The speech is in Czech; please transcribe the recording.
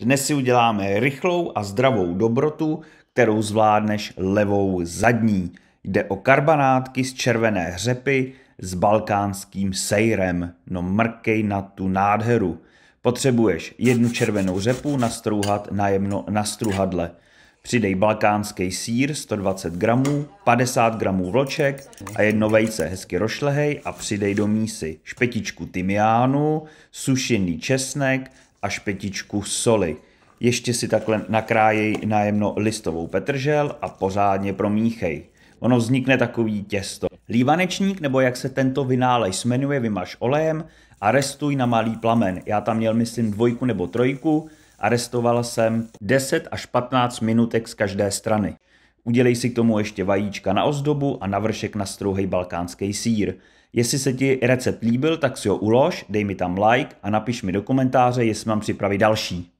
Dnes si uděláme rychlou a zdravou dobrotu, kterou zvládneš levou zadní. Jde o karbanátky z červené hřepy s balkánským sejrem. No mrkej na tu nádheru. Potřebuješ jednu červenou řepu nastrouhat najemno na struhadle. Přidej balkánský sír 120 gramů, 50 gramů vloček a jedno vejce hezky rošlehej a přidej do mísy špetičku tymiánu, sušený česnek, a špetičku soli. Ještě si takhle nakrájej nájemno listovou petržel a pořádně promíchej. Ono vznikne takový těsto. Lívanečník, nebo jak se tento vynález jmenuje, vymaž olejem a restuj na malý plamen. Já tam měl, myslím, dvojku nebo trojku a restoval jsem 10 až 15 minutek z každé strany. Udělej si k tomu ještě vajíčka na ozdobu a na vršek nastrouhej balkánský sír. Jestli se ti recept líbil, tak si ho ulož, dej mi tam like a napiš mi do komentáře, jestli mám připravit další.